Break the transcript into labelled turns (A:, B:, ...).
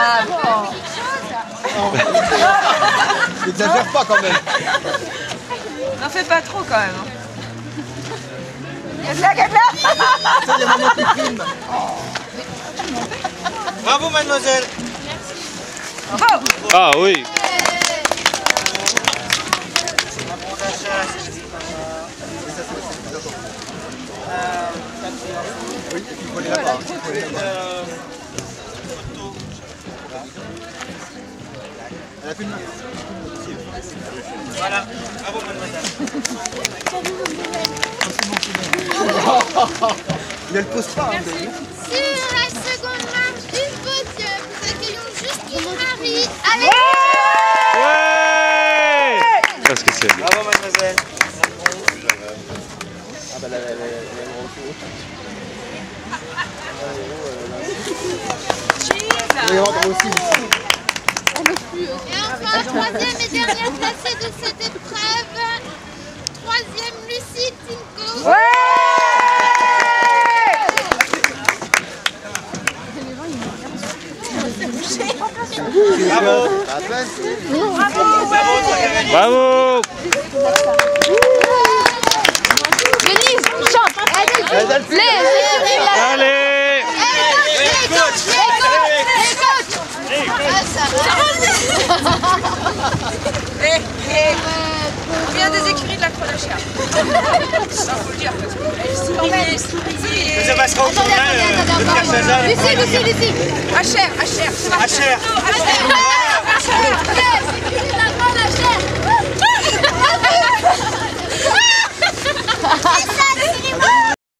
A: Ah bon
B: N'exagère pas quand même.
A: N'en fais pas trop quand même. hein.
B: Ça, y a maman qui filme.
C: Bravo mademoiselle
A: Bravo
D: Ah oui.
B: Oui, il faut aller là-bas. Elle a fait une main.
C: Voilà, bravo mademoiselle.
B: Il a le post-pas. hein, David.
E: Sur la seconde marche du podium, nous accueillons Justine Marie avec
D: Ouais Parce que c'est
C: Bravo mademoiselle.
B: Ah bah là, là, là, là, là, elle rentre haut. Oui, elle
E: Et enfin, troisième et dernière placée de cette épreuve, troisième Lucie Tinko.
C: Bravo.
B: Place.
C: Bravo troisième année.
D: Bravo
E: Denise, chante.
D: Allez
A: On vient des écuries de la Croix de Cher. Ça faut le dire. parce que-
C: Ça passera au Chazal.
E: Lucie, Lucie, Lucie
A: À Cher, à